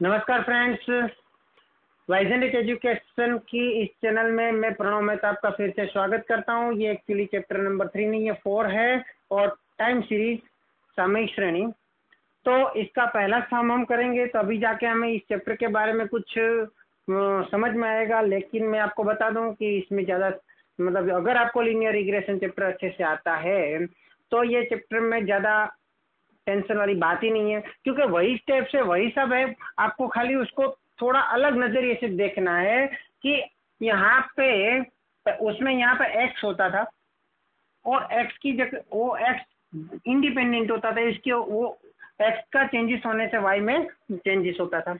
नमस्कार friends. वाइजेंडिक education की इस चैनल में मैं प्रणव मेहता आपका फिर से स्वागत करता हूँ। ये एक्चुअली चैप्टर नंबर थ्री नहीं है फोर है और टाइम सीरीज़ सामयिक श्रेणी। तो इसका पहला सम हम करेंगे तो अभी जाके हमें इस चैप्टर के बारे में कुछ समझ में आएगा, लेकिन मैं आपको बता दूँ कि इसमें ज़्यादा मतलब अगर आपको लीनियर रिग्रेशन चैप्टर अच्छे से आता है तो ये चैप्टर में ज़्यादा टेंशन वाली बात ही नहीं है, क्योंकि वही स्टेप्स है वही सब है। आपको खाली उसको थोड़ा अलग नज़रिए से देखना है कि यहाँ पे, उसमें यहाँ पे एक्स होता था और एक्स की जगह वो एक्स इंडिपेंडेंट होता था, इसके वो एक्स का चेंजेस होने से वाई में चेंजेस होता था।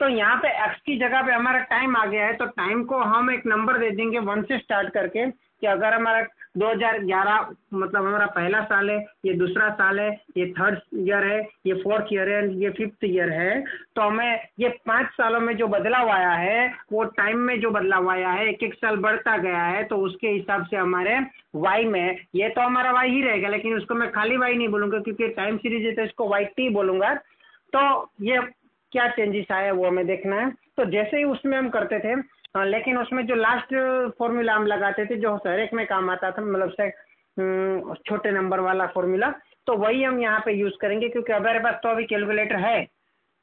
तो यहाँ पे एक्स की जगह पे हमारा टाइम आ गया है तो टाइम को हम एक नंबर दे देंगे वन से स्टार्ट करके। कि अगर हमारा 2011 मतलब हमारा पहला साल है, ये दूसरा साल है, ये थर्ड ईयर है, ये फोर्थ ईयर है, ये फिफ्थ ईयर है तो हमें ये पाँच सालों में जो बदलाव आया है, वो टाइम में जो बदलाव आया है, एक एक साल बढ़ता गया है तो उसके हिसाब से हमारे वाई में, ये तो हमारा वाई ही रहेगा, लेकिन उसको मैं खाली वाई नहीं बोलूँगा, क्योंकि टाइम सीरीज़ है तो इसको वाई टी बोलूँगा। तो ये क्या चेंजेस आया वो हमें देखना है। तो जैसे ही उसमें हम करते थे हाँ लेकिन उसमें जो लास्ट फॉर्मूला हम लगाते थे जो हर एक में काम आता था मतलब से हम्म, छोटे नंबर वाला फॉर्मूला तो वही हम यहाँ पे यूज़ करेंगे क्योंकि हमारे पास तो अभी कैलकुलेटर है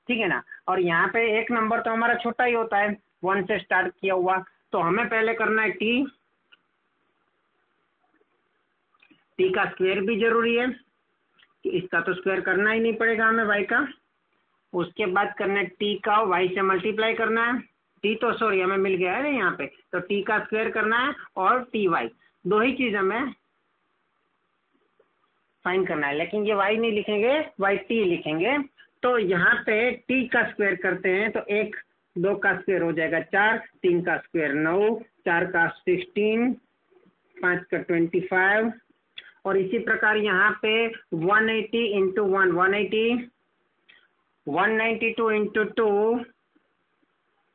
ठीक है ना? और यहाँ पे एक नंबर तो हमारा छोटा ही होता है वन से स्टार्ट किया हुआ तो हमें पहले करना है टी टी का स्क्वायर भी ज़रूरी है कि इसका तो स्क्वायर करना ही नहीं पड़ेगा हमें वाई का उसके बाद करना है टी का वाई से मल्टीप्लाई करना है टी तो सॉरी हमें मिल गया है ना यहाँ पे। तो टी का स्क्वायर करना है और टी वाई दो ही चीज़ हमें फाइन करना है। लेकिन ये वाई नहीं लिखेंगे वाई टी लिखेंगे। तो यहाँ पे टी का स्क्वायर करते हैं तो एक, दो का स्क्वायर हो जाएगा चार, तीन का स्क्वायर नौ, चार का सिक्सटीन पाँच का ट्वेंटी फाइव और इसी प्रकार यहाँ पे one eighty into one one eighty one ninety two into two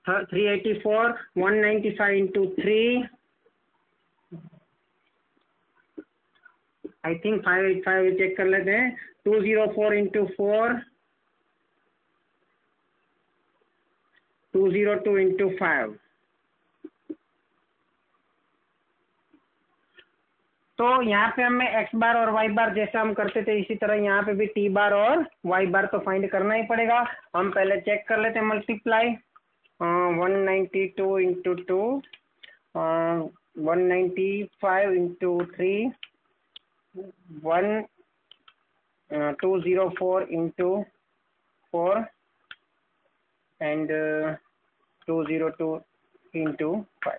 three eighty four one ninety five into three I think five eight five check कर लेते हैं two zero four into four two zero two into five तो यहाँ पे हमें x बार और Y बार जैसा हम करते थे, इसी तरह यहाँ पे भी टी बार और वाई बार तो फाइंड करना ही पड़ेगा। हम पहले चेक कर लेते हैं multiply one ninety two into two one ninety five into three one two zero four into four and two zero two into five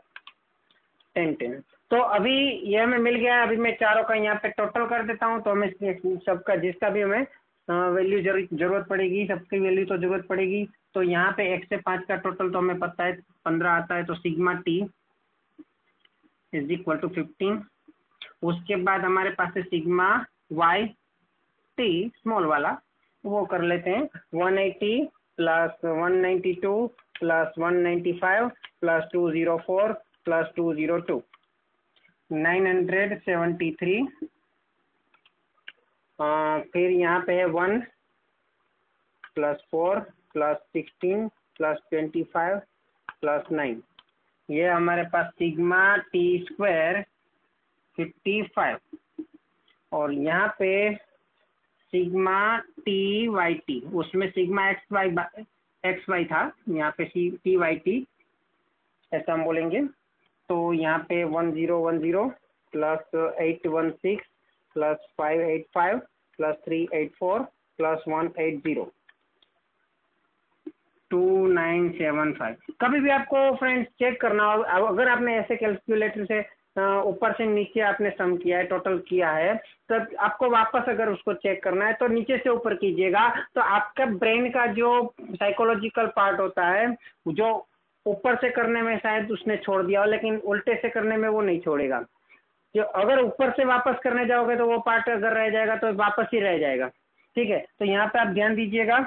ten ten तो अभी ये हमें मिल गया है। अभी मैं चारों का यहाँ पे टोटल कर देता हूँ। तो हमें सबका जिसका भी हमें वैल्यू ज़रूरत पड़ेगी, सबकी वैल्यू तो ज़रूरत पड़ेगी। तो यहाँ पे एक से पाँच का टोटल तो हमें पता है, पंद्रह आता है तो sigma T is equal to fifteen उसके बाद हमारे पास है सिग्मा वाई टी स्मॉल वाला, वो कर लेते हैं। One eighty plus one ninety two plus one ninety five plus two zero four plus two zero two nine hundred seventy three फिर यहाँ पे है one plus four plus sixteen plus twenty five plus nine. ये हमारे पास sigma T square fifty five. और यहाँ पे sigma T Y T, उसमें sigma X Y X Y था, यहाँ पे सी, टी वाई टी, ऐसा हम बोलेंगे। तो यहाँ पे one zero one zero plus eight one six one eight zero two nine seven five कभी भी आपको फ्रेंड्स चेक करना हो अगर आपने ऐसे कैलकुलेटर से ऊपर से नीचे आपने सम किया है टोटल किया है तो आपको वापस अगर उसको चेक करना है तो नीचे से ऊपर कीजिएगा तो आपका ब्रेन का जो साइकोलॉजिकल पार्ट होता है, जो ऊपर से करने में शायद उसने छोड़ दिया हो, लेकिन उल्टे से करने में वो नहीं छोड़ेगा। जो अगर ऊपर से वापस करने जाओगे तो वो पार्ट अगर रह जाएगा तो वापस ही रह जाएगा। ठीक है? तो यहाँ पे आप ध्यान दीजिएगा।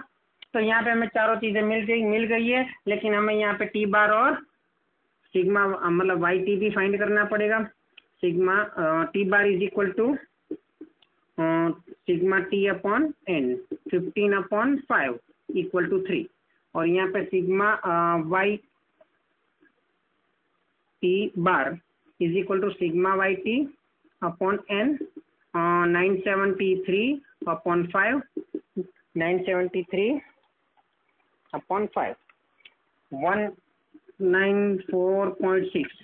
तो यहाँ पे हमें चारों चीज़ें मिल गई मिल गई है, लेकिन हमें यहाँ पे टी बार और सिग्मा मतलब वाई टी भी फाइंड करना पड़ेगा। Sigma T bar is equal to sigma T upon N fifteen upon five equal to three और यहाँ पे sigma Y T bar is equal to sigma Y T upon N nine seventy three upon five nine seventy three upon five one nine four point six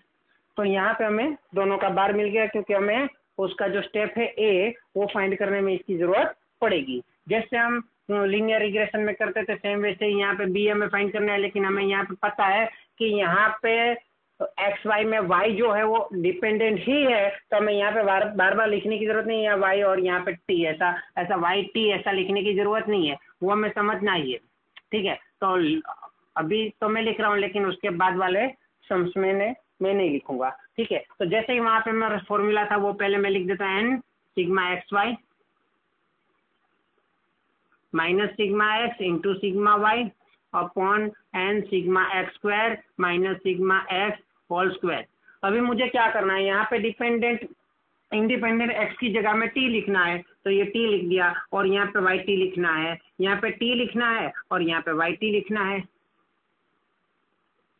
तो यहाँ पे हमें दोनों का बार मिल गया क्योंकि हमें उसका जो स्टेप है ए वो फाइंड करने में इसकी ज़रूरत पड़ेगी। जैसे हम लीनियर रिग्रेशन में करते थे सेम वैसे यहाँ पे बी हमें फाइंड करना है, लेकिन हमें यहाँ पे पता है कि यहाँ पे एक्स वाई में वाई जो है वो डिपेंडेंट ही है तो हमें यहाँ पे बार बार बार लिखने की ज़रूरत नहीं है वाई और यहाँ पे टी ऐसा ऐसा वाई टी ऐसा लिखने की ज़रूरत नहीं है, वो हमें समझना ही है, ठीक है? तो अभी तो मैं लिख रहा हूँ, लेकिन उसके बाद वाले सम्स में मैं नहीं लिखूँगा, ठीक है? तो जैसे ही वहाँ पे मेरा फॉर्मूला था, वो पहले मैं लिख देता N sigma X Y minus sigma X into sigma Y upon N sigma X square minus sigma X whole square अभी मुझे क्या करना है? यहाँ पे डिपेंडेंट इंडिपेंडेंट एक्स की जगह में टी लिखना है तो ये टी लिख दिया, और यहाँ पे वाई टी लिखना है। यहाँ पे टी लिखना है, और यहाँ पे वाई टी लिखना है।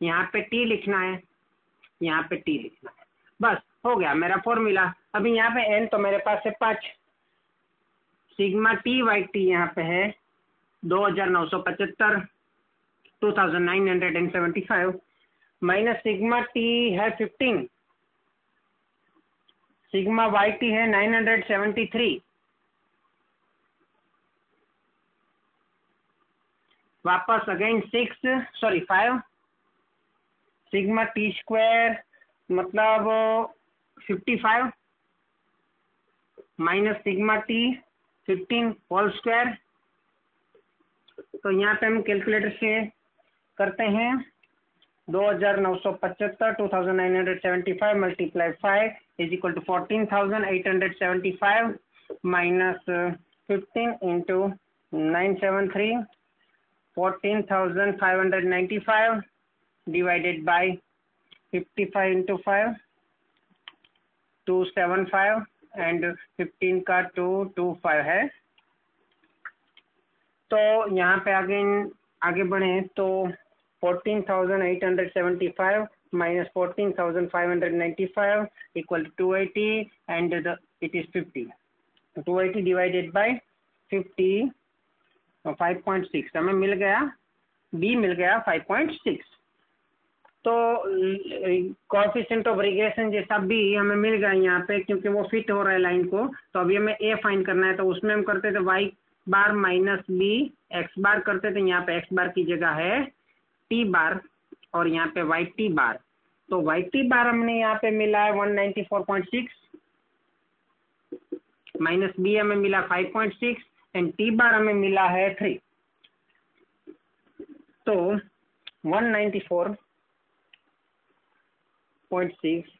यहाँ पे टी लिखना है, यहाँ पे टी लिखना है। बस, हो गया, मेरा फॉर्मूला अभी यहाँ पे एन तो मेरे पास है पाँच। सिग्मा टी वाई टी यहाँ पे है, दो हज़ार नौ सौ पचहत्तर two thousand nine hundred and seventy five minus sigma T है फिफ्टीन सिग्मा वाई टी है नाइन हंड्रेड सेवेंटी थ्री वापस again six sorry five sigma T square मतलब fifty five minus sigma T fifteen whole square तो यहाँ पे हम calculator से करते हैं। दो हज़ार नौ सौ पचहत्तर two thousand nine hundred seventy five multiply five is equal to fourteen thousand eight hundred seventy five minus fifteen into nine seven three fourteen thousand five hundred ninety five divided by 55 into 5 275 and 15 का 225 है। तो यहाँ पे आगे आगे बढ़े तो 14,875 minus 14,595 equal to 280 and the, it is 50. 280 divided by 50 5.6 हमें मिल गया B मिल गया 5.6 तो कॉफिशेंट ऑफ़ रिग्रेशन जैसा भी हमें मिल गया यहाँ पे क्योंकि वो फिट हो रहा है लाइन को। तो अभी हमें ए फाइंड करना है तो उसमें हम करते थे Y bar minus B X bar करते थे यहाँ पे एक्स बार की जगह है। टी बार और यहाँ पे वाई टी बार। तो वाई टी बार हमने यहाँ पे मिला है one ninety four point six minus B हमें मिला five point six and T bar हमें मिला है थ्री तो one ninety four point six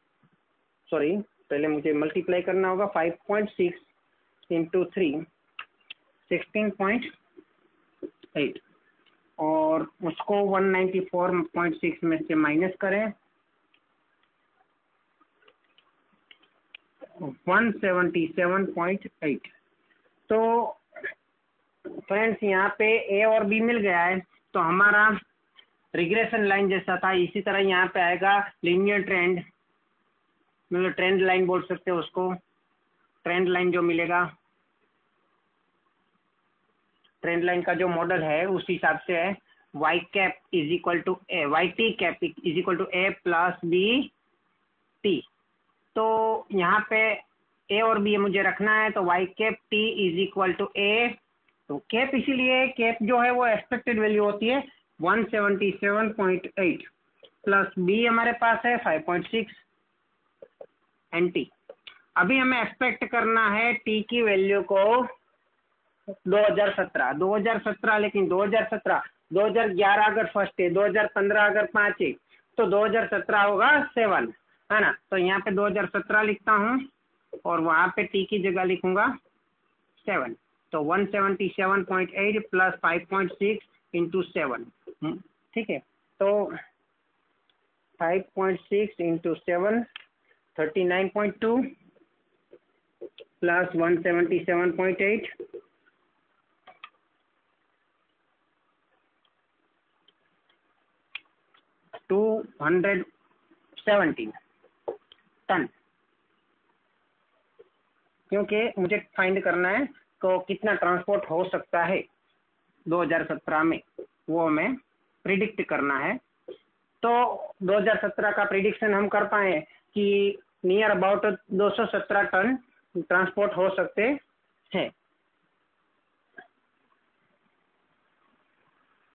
sorry पहले मुझे मल्टीप्लाई करना होगा five point six into three sixteen point eight और उसको one ninety four point six में से माइनस करें। One seventy seven point eight तो फ्रेंड्स यहाँ पे ए और बी मिल गया है तो हमारा रिग्रेशन लाइन जैसा था, इसी तरह यहाँ पे आएगा लीनियर ट्रेंड मतलब ट्रेंड लाइन बोल सकते हो उसको। ट्रेंड लाइन जो मिलेगा। ट्रेंड लाइन का जो मॉडल है, उस हिसाब से है। Y cap is equal to A Y T cap is equal to A plus B T तो यहाँ पे ए और बी मुझे रखना है तो Y cap T is equal to A तो कैप इसीलिए कैप जो है वो एक्सपेक्टेड वैल्यू होती है 177.8 प्लस बी हमारे पास है 5.6 एन टी अभी हमें एक्सपेक्ट करना है टी की वैल्यू को 2017 2017 लेकिन 2017 2011 अगर फ़र्स्ट है 2015 अगर पाँच है तो 2017 होगा सेवन है ना? तो यहाँ पे 2017 लिखता हूँ और वहाँ पे टी की जगह लिखूँगा सेवन तो 177.8 प्लस 5.6 इंटू सेवन ठीक है? तो five point six into seven thirty nine point two plus one seventy seven point eight two hundred seventeen ton. क्योंकि मुझे फाइंड करना है तो कितना ट्रांसपोर्ट हो सकता है 2017 में, वो हमें प्रिडिक्ट करना है। तो 2017 का प्रिडिक्शन हम कर पाए कि नियर अबाउट 217 टन ट्रांसपोर्ट हो सकते हैं।